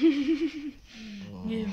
yeah. Oh.